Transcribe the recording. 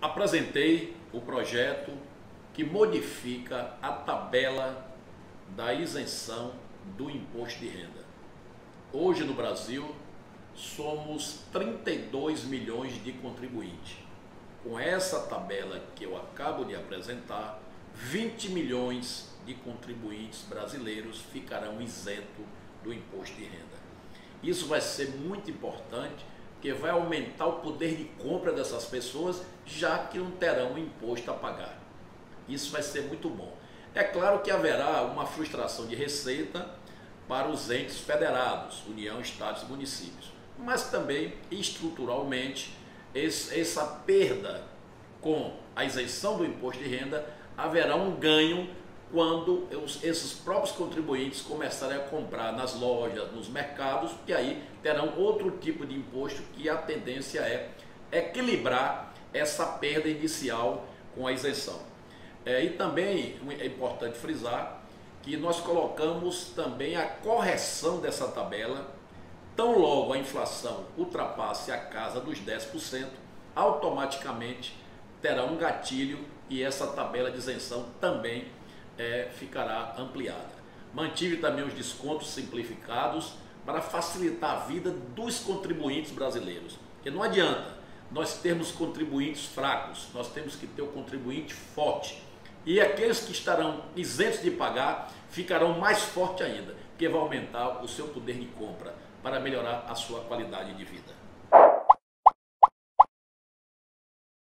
apresentei o projeto que modifica a tabela da isenção do imposto de renda. Hoje no Brasil somos 32 milhões de contribuintes. Com essa tabela que eu acabo de apresentar, 20 milhões de contribuintes brasileiros ficarão isentos do imposto de renda. Isso vai ser muito importante, porque vai aumentar o poder de compra dessas pessoas, já que não terão imposto a pagar. Isso vai ser muito bom. É claro que haverá uma frustração de receita para os entes federados, União, Estados e municípios, mas também estruturalmente essa perda com a isenção do imposto de renda haverá um ganho quando esses próprios contribuintes começarem a comprar nas lojas, nos mercados, que aí terão outro tipo de imposto que a tendência é equilibrar essa perda inicial com a isenção. É, e também é importante frisar que nós colocamos também a correção dessa tabela, tão logo a inflação ultrapasse a casa dos 10%, automaticamente terá um gatilho e essa tabela de isenção também é, ficará ampliada. Mantive também os descontos simplificados para facilitar a vida dos contribuintes brasileiros. Porque não adianta nós termos contribuintes fracos, nós temos que ter o contribuinte forte. E aqueles que estarão isentos de pagar ficarão mais fortes ainda, porque vai aumentar o seu poder de compra para melhorar a sua qualidade de vida.